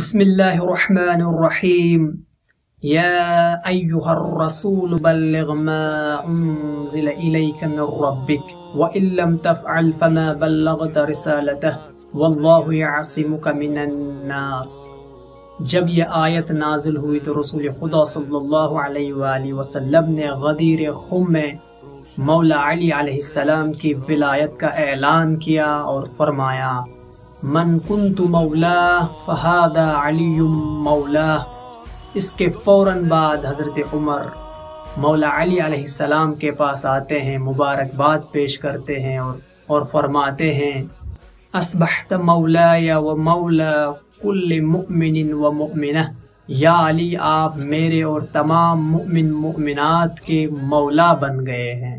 بسم اللہ الرحمن الرحیم یا ایوہ الرسول بلغ ما انزل الیک من ربک وَإِن لَمْ تَفْعَلْ فَمَا بَلَّغْتَ رِسَالَتَهُ وَاللَّهُ يَعْصِمُكَ مِنَ النَّاسِ جب یہ آیت نازل ہوئی تو رسول خدا صلی اللہ علیہ وآلہ وسلم نے غدیر خم میں مولا علی علیہ السلام کی ولایت کا اعلان کیا اور فرمایا من کنت مولا فہادہ علی مولا اس کے فوراً بعد حضرت عمر مولا علی علیہ السلام کے پاس آتے ہیں، مبارکباد پیش کرتے ہیں اور اور فرماتے ہیں اسبحت مولا یا و مولا کل مؤمن و مؤمنہ۔ یا علی، آپ میرے اور تمام مؤمن مؤمنات کے مولا بن گئے ہیں۔